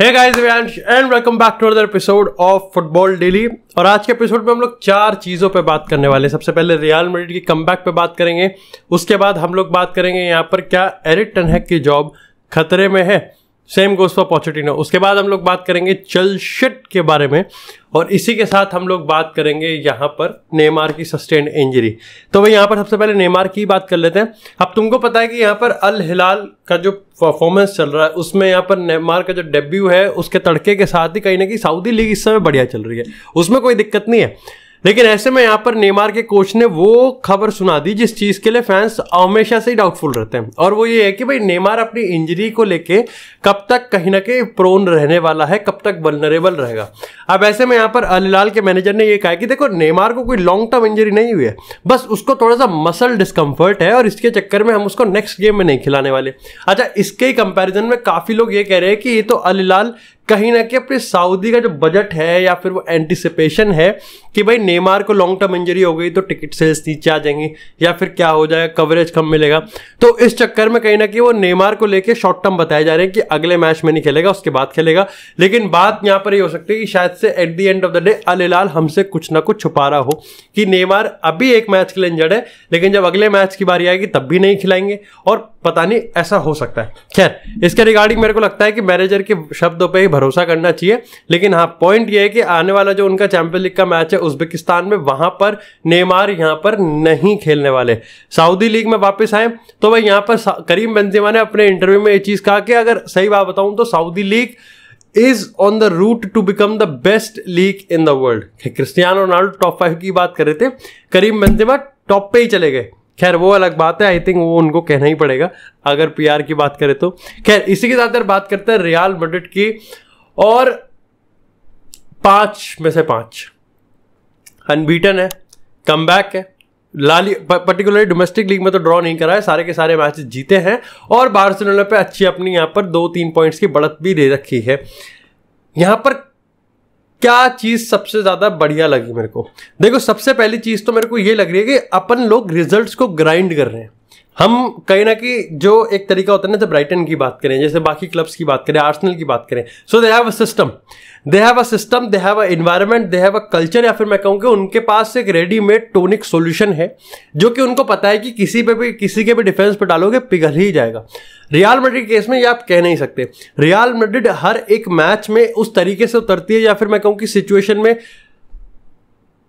Guys and welcome back to other episode of football daily और आज के episode में हम लोग चार चीज़ों पे बात करने वाले सबसे पहले रियल मेडिट की कमबैक पे बात करेंगे। उसके बाद हम लोग बात करेंगे यहाँ पर क्या एरिक टनहैक की जॉब खतरे में है। सेम गोस फॉर पॉचिटिनो उसके बाद हम लोग बात करेंगे चल शिट के बारे में, और इसी के साथ हम लोग बात करेंगे यहाँ पर नेमार की सस्टेन इंजरी तो भाई, यहाँ पर सबसे पहले नेमार की बात कर लेते हैं। अब तुमको पता है कि यहाँ पर अल हिलाल का जो परफॉर्मेंस चल रहा है, उसमें यहाँ पर नेमार का जो डेब्यू है, उसके तड़के के साथ ही कहीं ना कहीं सऊदी लीग इस समय बढ़िया चल रही है। उसमें कोई दिक्कत नहीं है। लेकिन ऐसे में यहाँ पर नेमार के कोच ने वो खबर सुना दी जिस चीज़ के लिए फैंस हमेशा से ही डाउटफुल रहते हैं। और वो ये है कि भाई, नेमार अपनी इंजरी को लेके कब तक कहीं ना कहीं प्रोन रहने वाला है, कब तक वलनरेबल रहेगा। अब ऐसे में यहाँ पर अलिलाल के मैनेजर ने ये कहा कि देखो, नेमार को कोई लॉन्ग टर्म इंजरी नहीं हुई है। बस उसको थोड़ा सा मसल डिस्कम्फर्ट है और इसके चक्कर में हम उसको नेक्स्ट गेम में नहीं खिलाने वाले। अच्छा इसके ही कंपेरिजन में काफ़ी लोग ये कह रहे हैं कि ये तो अलिलाल कहीं ना कहीं अपने सऊदी का जो बजट है या फिर वो एंटिसिपेशन है कि भाई नेमार को लॉन्ग टर्म इंजरी हो गई तो टिकट सेल्स नीचे आ जाएँगी या फिर क्या हो जाएगा कवरेज कम मिलेगा। तो इस चक्कर में कहीं ना कहीं वो नेमार को लेके शॉर्ट टर्म बताए जा रहे हैं कि अगले मैच में नहीं खेलेगा, उसके बाद खेलेगा। लेकिन बात यहाँ पर ये हो सकती है कि शायद से at the end of the day अल हमसे कुछ ना कुछ छुपा रहा हो कि नेमार अभी एक मैच के लिए इंजर्ड है, लेकिन जब अगले मैच की बारी आएगी तब भी नहीं खिलाएँगे। और पता नहीं ऐसा हो सकता है। खैर, इसके रिगार्डिंग मेरे को लगता है कि मैनेजर के शब्दों पर ही भरोसा करना चाहिए। लेकिन हाँ पॉइंट ये है कि आने वाला जो उनका चैंपियन लीग का मैच है, उज्बेकिस्तान में वहाँ पर नेमार यहाँ पर नहीं खेलने वाले। सऊदी लीग में वापस आए तो भाई यहाँ पर करीम बेंजेमा ने अपने इंटरव्यू में ये चीज़ कहा कि अगर सही बात बताऊँ तो Saudi league is on the route to become the best league in the world Cristiano Ronaldo top five की बात कर रहे थे, करीम बेंजेमा टॉप पे ही चले गए। खैर, वो अलग बात है आई थिंक वो उनको कहना ही पड़ेगा, अगर पीआर की बात करें तो। खैर, इसी के साथ बात करते हैं रियाल मड्रिड की और पाँच में से पाँच। अनबीटन है कम बैक है। लाली पर्टिकुलरली डोमेस्टिक लीग में तो ड्रॉ नहीं करा है सारे के सारे मैचेस जीते हैं। और बार्सिलोना पे अच्छी अपनी यहाँ पर दो तीन पॉइंट्स की बढ़त भी दे रखी है। यहाँ पर क्या चीज़ सबसे ज़्यादा बढ़िया लगी मेरे को? देखो, सबसे पहली चीज़ तो मेरे को ये लग रही है कि अपन लोग रिजल्ट्स को ग्राइंड कर रहे हैं। हम कहीं ना कहीं जो एक तरीका होता है ना, जब ब्राइटन की बात करें, जैसे बाकी क्लब्स की बात करें आर्सनल की बात करें so they have a system they have a system they have a environment they have a culture या फिर मैं कहूँ कि उनके पास एक रेडीमेड टोनिक सोल्यूशन है, जो कि उनको पता है कि किसी पे भी, किसी के भी डिफेंस पर डालोगे, पिघल ही जाएगा। रियाल मेड्रिड केस में ये आप कह नहीं सकते। रियाल मेड्रिड हर एक मैच में उस तरीके से उतरती है, या फिर मैं कहूँ कि सिचुएशन में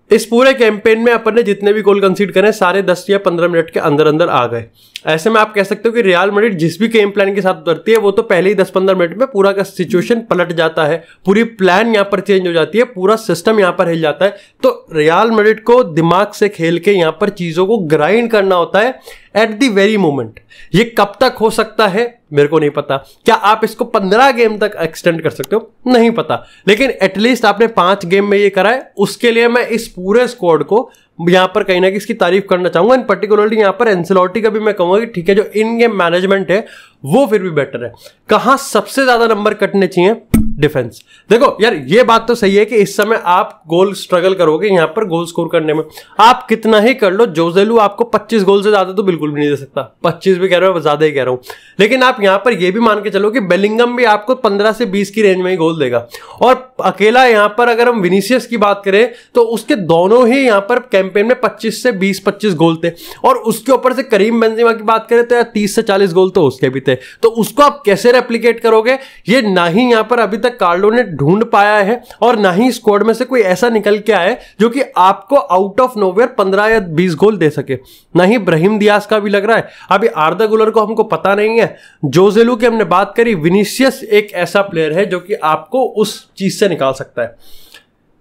इस पूरे कैंपेन में अपन ने जितने भी गोल कंसीड करे, सारे दस या पंद्रह मिनट के अंदर अंदर आ गए। ऐसे में आप कह सकते हो कि रियाल मेडिट जिस भी गेम प्लान के साथ उतरती है, वो तो पहले ही दस पंद्रह मिनट में पूरा का सिचुएशन पलट जाता है। पूरी प्लान यहाँ पर चेंज हो जाती है, पूरा सिस्टम यहाँ पर हिल जाता है। तो रियाल मेडिट को दिमाग से खेल के यहाँ पर चीज़ों को ग्राइंड करना होता है एट दी वेरी मोमेंट ये कब तक हो सकता है? मेरे को नहीं पता। क्या आप इसको पंद्रह गेम तक एक्सटेंड कर सकते हो? नहीं पता। लेकिन एटलीस्ट आपने पाँच गेम में ये करा है। उसके लिए मैं इस पूरे स्क्वाड को यहाँ पर कहीं ना कहीं इसकी तारीफ़ करना चाहूँगा। एंड पर्टिकुलरली यहाँ पर एनसिलोटी का भी मैं कहूँगा कि ठीक है, जो इन गेम मैनेजमेंट है, वो फिर भी बेटर है। कहाँ सबसे ज़्यादा नंबर कटने चाहिए? डिफेंस। देखो यार, ये बात तो सही है कि इस समय आप गोल स्ट्रगल करोगे यहाँ पर गोल स्कोर करने में। आप कितना ही कर लो जोजेलू आपको 25 गोल से ज़्यादा तो बिल्कुल भी नहीं दे सकता। 25 भी कह रहा हूँ ज़्यादा ही कह रहा हूँ। लेकिन आप यहाँ पर यह भी मान के चलो कि बेलिंगम भी आपको 15 से 20 की रेंज में ही गोल देगा। और अकेला यहाँ पर अगर हम विनीशियस की बात करें तो उसके दोनों ही यहाँ पर कैंपेन में पच्चीस से बीस, पच्चीस गोल थे। और उसके ऊपर से करीम बेंजिमा की बात करें तो यार तीस से चालीस गोल तो उसके भी थे। तो उसको आप कैसे रेप्लीकेट करोगे? ये ना ही यहाँ पर अभी तक कार्लो ने ढूंढ पाया है और ना ही स्क्वाड में से कोई ऐसा निकल के आए जो कि आपको आउट ऑफ़ नोवेयर पंद्रह या बीस गोल दे सके। ना ही ब्रहिम दियास का भी लग रहा है। अभी आर्दा गुलर को हमको पता नहीं है। जोजेलू की हमने बात करी। विनीशियस एक ऐसा प्लेयर है जो कि आपको उस चीज़ से निकाल सकता है।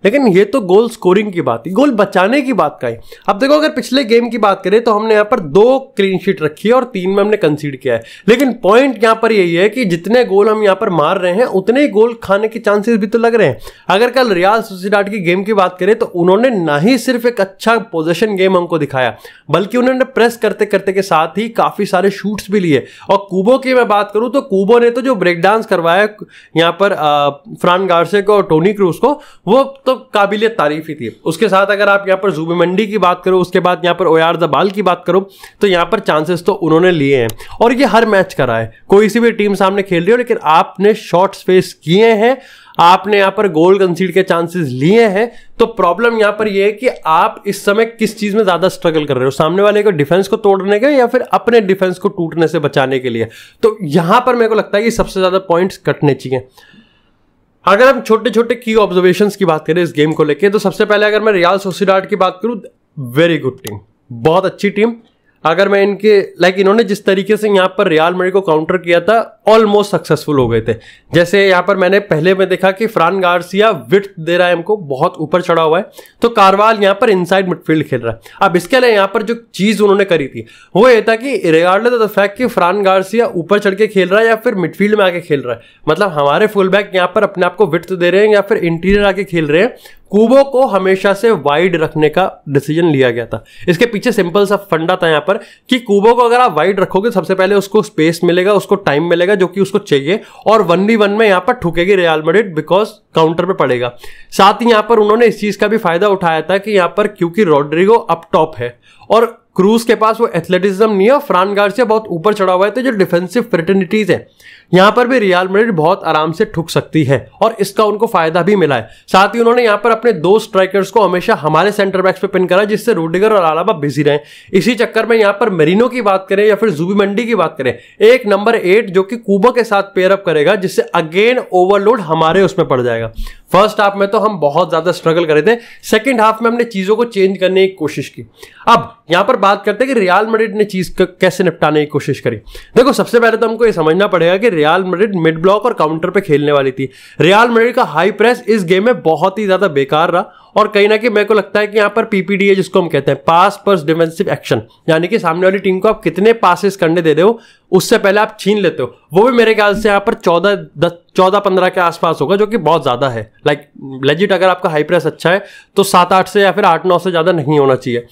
लेकिन ये तो गोल स्कोरिंग की बात है गोल बचाने की बात का है अब देखो, अगर पिछले गेम की बात करें तो हमने यहाँ पर दो क्लीन शीट रखी है और तीन में हमने कंसीड किया है। लेकिन पॉइंट यहाँ पर यही है कि जितने गोल हम यहाँ पर मार रहे हैं, उतने ही गोल खाने के चांसेस भी तो लग रहे हैं। अगर कल रियाल सुसीडाट की गेम की बात करें तो उन्होंने ना ही सिर्फ़ एक अच्छा पोजिशन गेम हमको दिखाया, बल्कि उन्होंने प्रेस करते करते के साथ ही काफ़ी सारे शूट्स भी लिए। और कूबो की मैं बात करूँ तो कूबो ने तो जो ब्रेक डांस करवाया यहाँ पर फ्रान गार्से को और टोनी क्रूज को, वो तो काबिलियत तारीफ़ ही थी। उसके साथ अगर आप यहाँ पर जूबी मंडी की बात करो, उसके बाद यहाँ पर ओयार जबाल की बात करो तो यहाँ पर चांसेस तो उन्होंने लिए हैं। और ये हर मैच करा है। कोई सी भी टीम सामने खेल रही हो, लेकिन आपने शॉट्स फेस किए हैं, आपने यहाँ पर गोल कंसीड के चांसेस लिए हैं तो प्रॉब्लम यहाँ पर यह है कि आप इस समय किस चीज़ में ज़्यादा स्ट्रगल कर रहे हो? सामने वाले को डिफेंस को तोड़ने के या फिर अपने डिफेंस को टूटने से बचाने के लिए? तो यहाँ पर मेरे को लगता है कि सबसे ज़्यादा पॉइंट्स कटने चाहिए। अगर हम छोटे छोटे की ऑब्जर्वेशन की बात करें इस गेम को लेकर तो सबसे पहले अगर मैं रियाल सोसीडाट की बात करूँ वेरी गुड टीम बहुत अच्छी टीम अगर मैं इनके लाइक इन्होंने जिस तरीके से यहाँ पर रियाल मेरी को काउंटर किया था ऑलमोस्ट सक्सेसफुल हो गए थे। जैसे यहाँ पर मैंने पहले में देखा कि फ्रान गार्सिया विट दे रहा है हमको, बहुत ऊपर चढ़ा हुआ है। तो कारवाल यहाँ पर इनसाइड मिडफील्ड खेल रहा है। अब इसके लिए यहाँ पर जो चीज़ उन्होंने करी थी, वो ये था कि रिगार्डलेस द फैक्ट कि फ्रान गार्सिया ऊपर चढ़ के खेल रहा है या फिर मिडफील्ड में आके खेल रहा है मतलब हमारे फुल बैक यहाँ पर अपने आप को विट दे रहे हैं या फिर इंटीरियर आके खेल रहे हैं कूबो को हमेशा से वाइड रखने का डिसीज़न लिया गया था। इसके पीछे सिंपल सा फंडा था यहाँ पर कि कूबो को अगर आप वाइड रखोगे, सबसे पहले उसको स्पेस मिलेगा, उसको टाइम मिलेगा, जो कि उसको चाहिए, और वन वी वन में यहाँ पर ठुकेगी रियाल मेडिट बिकॉज़ काउंटर पे पड़ेगा। साथ ही यहाँ पर उन्होंने इस चीज़ का भी फ़ायदा उठाया था कि यहाँ पर क्योंकि रॉड्रिगो अप टॉप है, और क्रूज के पास वो एथलेटिज्म नहीं है फ्रान गार्सिया बहुत ऊपर चढ़ा हुआ है तो जो डिफेंसिव फ्रेटर्निटीज है, यहाँ पर भी रियाल मेडिट बहुत आराम से ठुक सकती है, और इसका उनको फ़ायदा भी मिला है। साथ ही उन्होंने यहाँ पर अपने दो स्ट्राइकर्स को हमेशा हमारे सेंटर बैक्स पे पिन करा, जिससे रूडिगर और आलाबा बिज़ी रहे। इसी चक्कर में यहाँ पर मेरिनो की बात करें या फिर जूबी मंडी की बात करें, एक नंबर एट जो कि कुबा के साथ पेयरअप करेगा, जिससे अगेन ओवरलोड हमारे उसमें पड़ जाएगा। फ़र्स्ट हाफ़ में तो हम बहुत ज़्यादा स्ट्रगल कर थे। सेकेंड हाफ़ में हमने चीज़ों को चेंज करने की कोशिश की। अब यहाँ पर बात करते हैं कि रियाल मडिड ने चीज़ कैसे निपटाने की कोशिश करी। देखो, सबसे पहले तो हमको ये समझना पड़ेगा कि रियाल मडिड मिड ब्लॉक और काउंटर पे खेलने वाली थी। रियाल मडिड का हाई प्रेस इस गेम में बहुत ही ज़्यादा बेकार रहा और कहीं ना कहीं मेरे को लगता है कि यहाँ पर पीपीडी है जिसको हम कहते हैं पास पर डिफेंसिव एक्शन यानी कि सामने वाली टीम को आप कितने पासिस करने दे रहे हो, उससे पहले आप छीन लेते हो। वो भी मेरे ख्याल से यहाँ पर चौदह दस चौदह पंद्रह के आसपास होगा, जो कि बहुत ज़्यादा है। लाइक लेजिट अगर आपका हाई प्रेस अच्छा है तो सात आठ से या फिर आठ नौ से ज़्यादा नहीं होना चाहिए।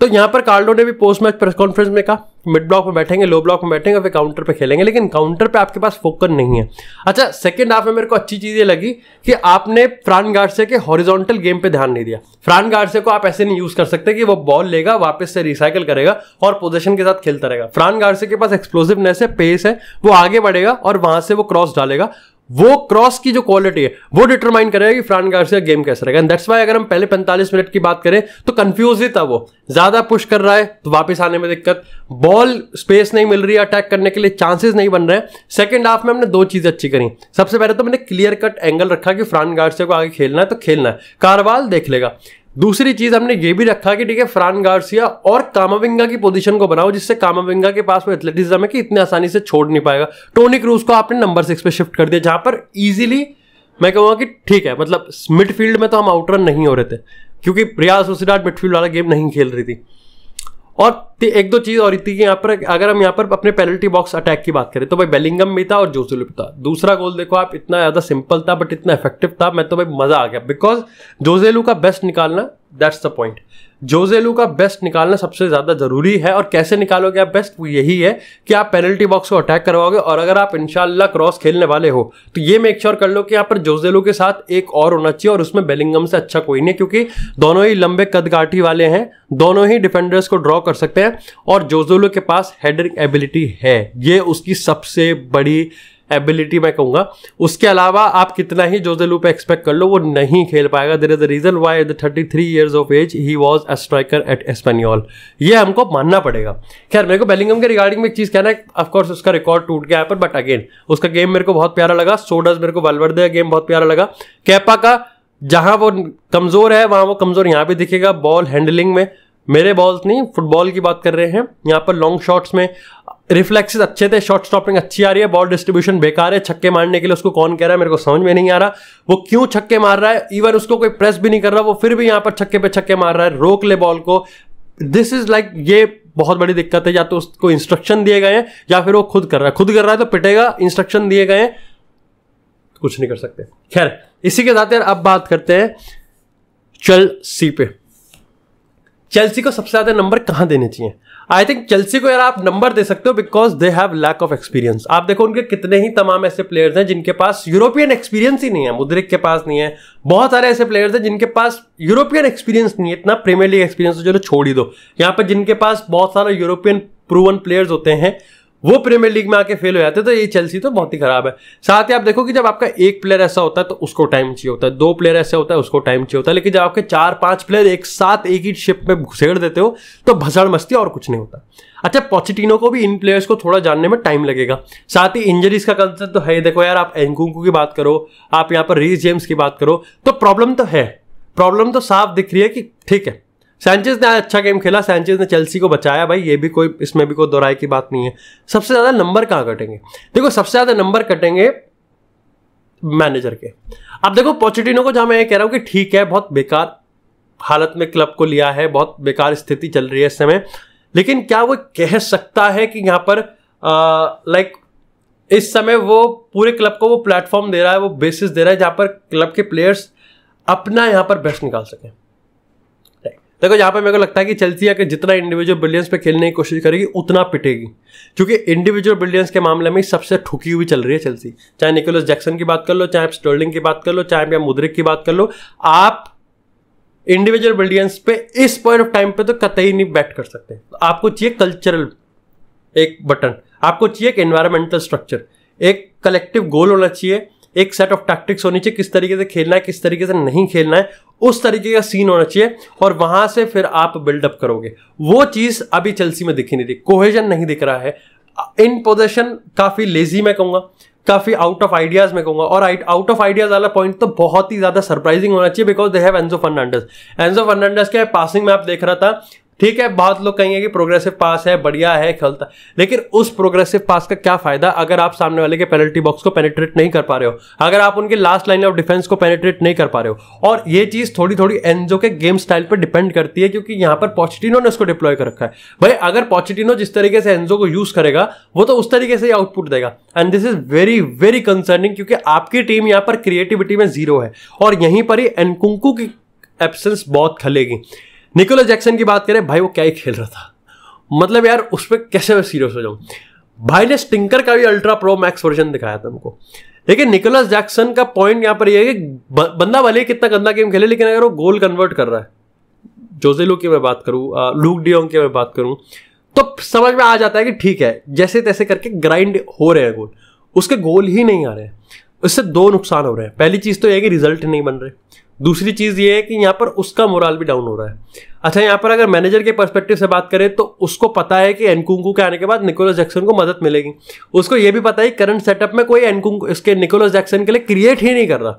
तो यहाँ पर कार्डो ने भी पोस्ट मैच प्रेस कॉन्फ्रेंस में कहा। मिड ब्लॉक में बैठेंगे लो ब्लॉक में बैठेंगे, फिर काउंटर पे खेलेंगे। लेकिन काउंटर पे आपके पास फोकस नहीं है। अच्छा सेकंड हाफ़ में मेरे को अच्छी चीज़ ये लगी कि आपने फ्रान गार्डसे के हॉरिजॉन्टल गेम पे ध्यान नहीं दिया। फ्रान गार्डसे को आप ऐसे नहीं यूज़ कर सकते कि वो बॉल लेगा, वापस से रिसाइकिल करेगा और पोजिशन के साथ खेलता रहेगा। फ्रान गार्डसे के पास एक्सप्लोसिवनेस है पेस है, वो आगे बढ़ेगा और वहाँ से वो क्रॉस डालेगा। वो क्रॉस की जो क्वालिटी है, वो डिटरमाइन करेगा कि फ्रान गार्सिया गेम कैसे रहेगा। एंड दैट्स वाई अगर हम पहले 45 मिनट की बात करें तो कंफ्यूज ही था वो। ज़्यादा पुश कर रहा है तो वापस आने में दिक्कत। बॉल स्पेस नहीं मिल रही है अटैक करने के लिए चांसेस नहीं बन रहे। हैं सेकेंड हाफ़ में हमने दो चीज़ें अच्छी करी। सबसे पहले तो मैंने क्लियर कट एंगल रखा कि फ्रान गार्सिया को आगे खेलना है तो खेलना है। कारवाल देख लेगा। दूसरी चीज़ हमने ये भी रखा कि ठीक है, फ्रान गार्सिया और कामाविंगा की पोजीशन को बनाओ, जिससे कामाविंगा के पास वो एथलेटिज्म है कि इतने आसानी से छोड़ नहीं पाएगा। टोनी क्रूज को आपने नंबर सिक्स पे शिफ्ट कर दिया, जहाँ पर इजीली मैं कहूँगा कि ठीक है मतलब मिडफील्ड में तो हम आउटरन नहीं हो रहे थे, क्योंकि रियाज सोसिडाट मिडफील्ड वाला गेम नहीं खेल रही थी। और एक दो चीज़ और थी कि यहाँ पर अगर हम यहाँ पर अपने पेनल्टी बॉक्स अटैक की बात करें तो भाई बेलिंगम भी था और जोसेलू भी था। दूसरा गोल देखो आप, इतना ज़्यादा सिंपल था बट इतना इफ़ेक्टिव था, मैं तो भाई मज़ा आ गया। बिकॉज़ जोजेलू का बेस्ट निकालना दैट्स द पॉइंट जोजेलू का बेस्ट निकालना सबसे ज़्यादा ज़रूरी है, और कैसे निकालोगे आप बेस्ट वो यही है कि आप पेनल्टी बॉक्स को अटैक करवाओगे, और अगर आप इनशाला क्रॉस खेलने वाले हो तो ये मेक श्योर कर लो कि यहाँ पर जोजेलू के साथ एक और होना चाहिए, और उसमें बेलिंगम से अच्छा कोई नहीं क्योंकि दोनों ही लंबे कदगाठी वाले हैं, दोनों ही डिफेंडर्स को ड्रॉ कर सकते हैं। और जोजेलू के पास हेडरिंग एबिलिटी है। ये उसकी सबसे बड़ी एबिलिटी मैं कहूँगा। उसके अलावा आप कितना ही जोजेलू पे एक्सपेक्ट कर लो, वो नहीं खेल पाएगा। There is the reason why the thirty three years of age he was a striker at Espanyol ये हमको मानना पड़ेगा। खैर, मेरे को बेलिंगम के रिगार्डिंग में एक चीज़ कहना है ऑफकोर्स उसका रिकॉर्ड टूट गया पर बट अगेन उसका गेम मेरे को बहुत प्यारा लगा। सोडस मेरे को वलवर्दे गेम बहुत प्यारा लगा। कैपा का, जहाँ वो कमज़ोर है, वहाँ वो कमज़ोर यहाँ भी दिखेगा। बॉल हैंडलिंग में मेरे बॉल्स नहीं फुटबॉल की बात कर रहे हैं। यहाँ पर लॉन्ग शॉट्स में रिफ्लेक्सेस अच्छे थे शॉर्ट स्टॉपिंग अच्छी आ रही है बॉल डिस्ट्रीब्यूशन बेकार है, छक्के मारने के लिए उसको कौन कह रहा है, मेरे को समझ में नहीं आ रहा। वो क्यों छक्के मार रहा है? इवन उसको कोई प्रेस भी नहीं कर रहा, वो फिर भी यहाँ पर छक्के पे छक्के मार रहा है, रोक ले बॉल को। दिस इज़ लाइक ये बहुत बड़ी दिक्कत है, या तो उसको इंस्ट्रक्शन दिए गए हैं, या फिर वो खुद कर रहा है। खुद कर रहा है तो पिटेगा इंस्ट्रक्शन दिए गए हैं। कुछ नहीं कर सकते। खैर, इसी के साथ यार अब बात करते हैं, चल सी पे। चेल्सी को सबसे ज़्यादा नंबर कहाँ देने चाहिए? आई थिंक चेल्सी को यार आप नंबर दे सकते हो because they have lack of experience आप देखो उनके कितने ही तमाम ऐसे प्लेयर्स हैं जिनके पास यूरोपियन एक्सपीरियंस ही नहीं है। मुद्रिक के पास नहीं है। बहुत सारे ऐसे प्लेयर्स हैं जिनके पास यूरोपियन एक्सपीरियंस नहीं है। इतना प्रीमियर लीग एक्सपीरियंस चलो छोड़ ही दो। यहाँ पर जिनके पास बहुत सारा यूरोपियन प्रूवन प्लेयर्स होते हैं वो प्रीमियर लीग में आके फेल हो जाते तो ये चेल्सी तो बहुत ही खराब है। साथ ही आप देखो कि जब आपका एक प्लेयर ऐसा होता है तो उसको टाइम चाहिए होता है। दो प्लेयर ऐसे होता है, उसको टाइम चाहिए होता है। लेकिन जब आपके चार, पाँच प्लेयर एक साथ, एक ही शिप में घुसेड़ देते हो तो भसड़ मस्ती और कुछ नहीं होता। अच्छा पॉचिटिनो को भी इन प्लेयर्स को थोड़ा जानने में टाइम लगेगा। साथ ही इंजरीज का कंसर्न तो है देखो यार, आप एंकुंकू की बात करो, आप यहाँ पर रीस जेम्स की बात करो तो प्रॉब्लम तो है। प्रॉब्लम तो साफ़ दिख रही है कि ठीक है सैंचेज ने अच्छा गेम खेला सैंचेज ने चेल्सी को बचाया भाई, ये भी कोई, इसमें भी कोई दोराई की बात नहीं है। सबसे ज़्यादा नंबर कहाँ कटेंगे? देखो, सबसे ज़्यादा नंबर कटेंगे मैनेजर के। अब देखो पॉचिटिनो को जहाँ मैं ये कह रहा हूँ कि ठीक है, बहुत बेकार हालत में क्लब को लिया है, बहुत बेकार स्थिति चल रही है इस समय। लेकिन क्या वो कह सकता है कि यहाँ पर लाइक इस समय वो पूरे क्लब को वो प्लेटफॉर्म दे रहा है, वो बेसिस दे रहा है जहाँ पर क्लब के प्लेयर्स अपना यहाँ पर बेस्ट निकाल सकें। देखो, यहाँ पे मेरे को लगता है कि चेल्सी अगर जितना इंडिविजुअल बिलियंस पे खेलने की कोशिश करेगी, उतना पिटेगी। क्योंकि इंडिविजुअल बिलियंस के मामले में सबसे ठुकी हुई चल रही है चेल्सी चाहे निकोलस जैक्सन की बात कर लो, चाहे स्टर्लिंग की बात कर लो, चाहे आप मुद्रिक की बात कर लो, आप इंडिविजुअल बिलियंस पे इस पॉइंट ऑफ़ टाइम पे तो कतई नहीं बैट कर सकते। आपको चाहिए कल्चरल एक बटन आपको चाहिए एक एनवायरमेंटल स्ट्रक्चर एक कलेक्टिव गोल होना चाहिए एक सेट ऑफ़ टैक्टिक्स होनी चाहिए, किस तरीके से खेलना है, किस तरीके से नहीं खेलना है, उस तरीके का सीन होना चाहिए और वहाँ से फिर आप बिल्डअप करोगे। वो चीज़ अभी चेल्सी में दिखी नहीं थी। कोहेजन नहीं दिख रहा है। इन पोजिशन काफ़ी लेजी मैं कहूँगा, काफ़ी आउट ऑफ़ आइडियाज़ में कहूँगा और आउट ऑफ़ आइडियाज़ वाला पॉइंट तो बहुत ही ज़्यादा सरप्राइजिंग होना चाहिए because they have Enzo Fernandez Enzo Fernandez के पासिंग में आप देख रहा था ठीक है, बहुत लोग कहेंगे कि प्रोग्रेसिव पास है, बढ़िया है, खेलता। लेकिन उस प्रोग्रेसिव पास का क्या फ़ायदा अगर आप सामने वाले के पेनल्टी बॉक्स को पेनिट्रेट नहीं कर पा रहे हो? अगर आप उनके लास्ट लाइन ऑफ़ डिफेंस को पेनिट्रेट नहीं कर पा रहे हो? और ये चीज़ थोड़ी थोड़ी एनजो के गेम स्टाइल पर डिपेंड करती है क्योंकि यहाँ पर पॉचिटिनो ने उसको डिप्लॉय कर रखा है। भाई, अगर पॉचिटिनो जिस तरीके से एनजो को यूज़ करेगा, वो तो उस तरीके से आउटपुट देगा। And this is very very concerning क्योंकि आपकी टीम यहाँ पर क्रिएटिविटी में ज़ीरो है। और यहीं पर ही एनकुंकू की एब्सेंस बहुत खलेगी। निकोलस जैक्सन की बात करें, भाई वो क्या ही खेल रहा था। मतलब यार, उस पर कैसे मैं सीरियस हो जाऊँ? भाई ने स्टिंकर का भी अल्ट्रा प्रो मैक्स वर्जन दिखाया था हमको। लेकिन निकोलस जैक्सन का पॉइंट यहाँ पर यह है कि बंदा भले कितना गंदा गेम खेले, लेकिन अगर वो गोल कन्वर्ट कर रहा है जोजेलो की मैं बात करूँ लूक डियोंग की मैं बात करूँ तो समझ में आ जाता है कि ठीक है, जैसे तैसे करके ग्राइंड हो रहे हैं गोल उसके गोल ही नहीं आ रहे हैं। इससे दो नुकसान हो रहे हैं। पहली चीज़ तो यह कि रिज़ल्ट नहीं बन रहे। दूसरी चीज़ ये है कि यहाँ पर उसका मोरल भी डाउन हो रहा है। अच्छा यहाँ पर अगर मैनेजर के परस्पेक्टिव से बात करें तो उसको पता है कि एनकुंकू के आने के बाद निकोलस जैक्सन को मदद मिलेगी। उसको ये भी पता है कि करंट सेटअप में कोई एनकुंकू इसके निकोलस जैक्सन के लिए क्रिएट ही नहीं कर रहा।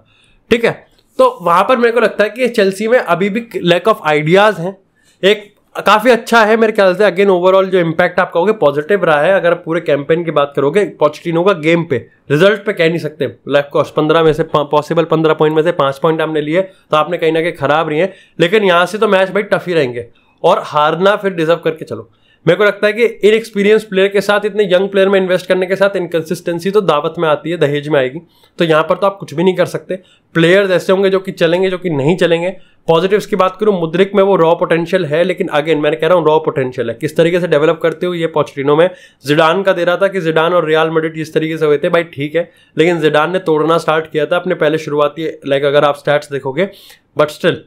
ठीक है? तो वहाँ पर मेरे को लगता है कि चेल्सी में अभी भी लैक ऑफ़ आइडियाज़ हैं। एक काफ़ी अच्छा है मेरे ख्याल से। अगेन ओवरऑल जो इम्पैक्ट आप कहोगे पॉजिटिव रहा है। अगर पूरे कैंपेन की बात करोगे पॉजिटिनो का गेम पे। रिज़ल्ट पे कह नहीं सकते। लाइफ कॉस्ट पंद्रह में से पॉसिबल पंद्रह पॉइंट में से पाँच पॉइंट आपने लिए तो आपने कहीं ना कहीं खराब रही है। लेकिन यहाँ से तो मैच भाई टफ ही रहेंगे। और हारना फिर डिजर्व करके चलो। मेरे को लगता है कि इन एक्सपीरियंस प्लेयर के साथ, इतने यंग प्लेयर में इन्वेस्ट करने के साथ इनकन्सिस्टेंसी तो दावत में आती है, दहेज में आएगी। तो यहाँ पर तो आप कुछ भी नहीं कर सकते। प्लेयर्स ऐसे होंगे जो कि चलेंगे, जो कि नहीं चलेंगे। पॉजिटिव्स की बात करूँ, मुद्रिक में वो रॉ पोटेंशियल है, लेकिन अगेन मैंने कह रहा हूँ रॉ पोटेंशियल है। किस तरीके से डेवलप करते हो ये पॉचिटिनो में? जिडान का दे रहा था कि जिडान और रियाल मेडिट जिस तरीके से हुए थे, भाई ठीक है। लेकिन जिडान ने तोड़ना स्टार्ट किया था अपने पहले शुरुआती लाइक अगर आप स्टैट्स देखोगे बट स्टिल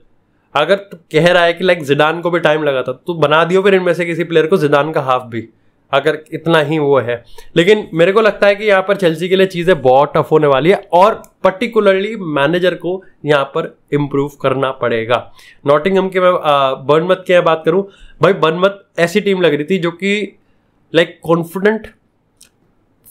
अगर तू कह रहा है कि लाइक जिडान को भी टाइम लगा था तो बना दियो फिर इनमें से किसी प्लेयर को जिडान का हाफ़ भी, अगर इतना ही वो है। लेकिन मेरे को लगता है कि यहाँ पर चेल्सी के लिए चीज़ें बहुत टफ होने वाली है और पर्टिकुलरली मैनेजर को यहाँ पर इम्प्रूव करना पड़ेगा। नॉटिंगम के मैं बर्नमत की बात करूँ, भाई बर्नमत ऐसी टीम लग रही थी जो कि लाइक कॉन्फिडेंट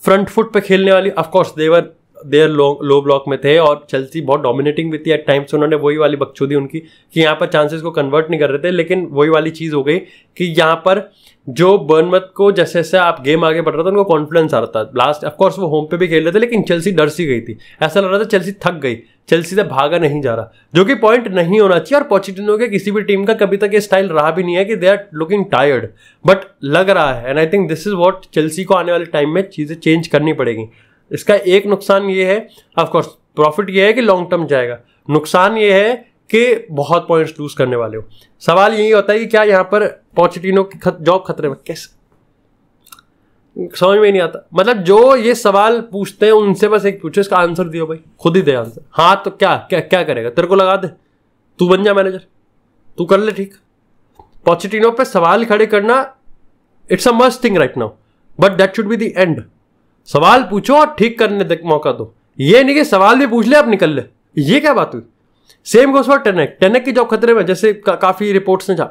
फ्रंट फुट पे खेलने वाली ऑफकोर्स देवर देर लो लो ब्लॉक में थे और चेल्सी बहुत डोमिनेटिंग भी थी एट टाइम्स उन्होंने वही वाली बकचोदी उनकी कि यहाँ पर चांसेस को कन्वर्ट नहीं कर रहे थे, लेकिन वही वाली चीज़ हो गई कि यहाँ पर जो बर्नमत को जैसे जैसे आप गेम आगे बढ़ रहा था, उनको कॉन्फिडेंस आ रहा था। लास्ट ऑफकोर्स वो होम पे भी खेल रहे थे, लेकिन चेल्सी डर सी गई थी। ऐसा लग रहा था चेल्सी थक गई। चेल्सी से भागा नहीं जा रहा, जो कि पॉइंट नहीं होना चाहिए और पॉचिटिनो के किसी भी टीम का कभी तक ये स्टाइल रहा भी नहीं है कि they are looking tired but लग रहा है and I think this is what Chelsea को आने वाले टाइम में चीज़ें चेंज करनी पड़ेगी। इसका एक नुकसान ये है ऑफकोर्स प्रॉफिट ये है कि लॉन्ग टर्म जाएगा। नुकसान ये है कि बहुत पॉइंट्स लूज करने वाले हो। सवाल यही होता है कि क्या यहाँ पर पॉचिटिनो की खत, जॉब खतरे में कैसे? समझ में नहीं आता। मतलब जो ये सवाल पूछते हैं उनसे बस एक पूछो इसका आंसर दियो भाई। खुद ही दे आंसर हाँ तो क्या क्या क्या करेगा? तेरे को लगा दे। तू बन जा मैनेजर तू कर ले ठीक। पॉचिटिनो पे सवाल खड़े करना it's a must thing right now but that should be the end सवाल पूछो और ठीक करने तक मौका दो। ये नहीं कि सवाल भी पूछ ले आप निकल ले। ये क्या बात हुई? सेम गोस फॉर टेनेक टेनेक की जॉब खतरे में जैसे का, काफ़ी रिपोर्ट्स ने जा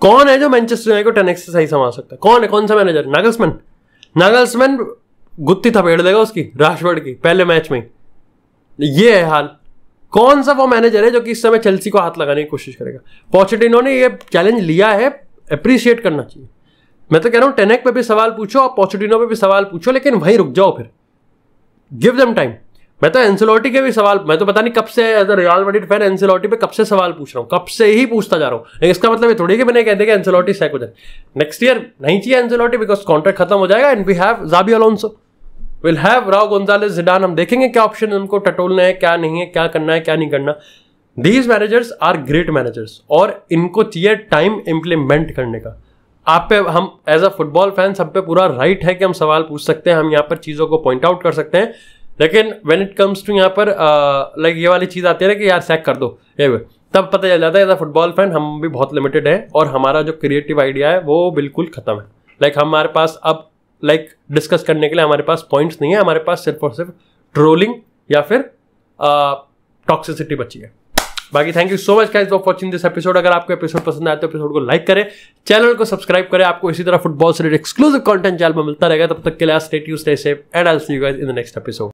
कौन है जो मैनचेस्टर को टेनेक से सही संभाल सकता है? कौन है? कौन सा मैनेजर नागल्समैन नागल्समैन गुत्ती थपेड़ देगा उसकी राशवर्ड की पहले मैच में ये है हाल। कौन सा वो मैनेजर है जो कि इस समय चेल्सी को हाथ लगाने की कोशिश करेगा? पॉचिटिनो ने ये चैलेंज लिया है अप्रिशिएट करना चाहिए। मैं तो कह रहा हूँ टेनेक पे भी सवाल पूछो और पॉचिटिनो पे भी सवाल पूछो, लेकिन वहीं रुक जाओ फिर। गिव देम टाइम मैं तो एंसिलोटी के भी सवाल, मैं तो पता नहीं कब से as a Real Madrid fan Ancelotti पे कब से सवाल पूछ रहा हूँ, कब से ही पूछता जा रहा हूँ। इसका मतलब ये थोड़ी कि मैंने कह दिया कि एंसिलोटी सैक हो जाए। नेक्स्ट ईयर नहीं चाहिए एंसिलोटी बिकॉज़ कॉन्ट्रैक्ट खत्म हो जाएगा and we have Xabi Alonso will have Raul Gonzalez Zidane हम देखेंगे क्या ऑप्शन उनको, टटोलना है, क्या नहीं है, क्या करना है, क्या नहीं करना। These managers are great managers और इनको चाहिए टाइम इंप्लीमेंट करने का। आप पे हम एज अ फुटबॉल फ़ैन सब पे पूरा राइट right है कि हम सवाल पूछ सकते हैं हम यहाँ पर चीज़ों को पॉइंट आउट कर सकते हैं। लेकिन वेन इट कम्स टू यहाँ पर लाइक ये वाली चीज़ आती है ना कि यार सैक कर दो ये तब पता चल जाता है एज अ फुटबॉल फ़ैन हम भी बहुत लिमिटेड है और हमारा जो क्रिएटिव आइडिया है वो बिल्कुल खत्म है। लाइक like, हमारे पास अब लाइक like, डिस्कस करने के लिए हमारे पास पॉइंट्स नहीं है हमारे पास सिर्फ़ और सिर्फ़ ट्रोलिंग या फिर टॉक्सिसिटी बची है। बाकी thank you so much guys for watching this episode अगर आपको एपिसोड पसंद आया तो एपिसोड को लाइक करें चैनल को सब्सक्राइब करें, आपको इसी तरह फुटबॉल से रिलेटेड एक्सक्लूसिव कंटेंट चैनल में मिलता रहेगा। तब तक के लिए stay tube stay safe and I see you guys in the next episode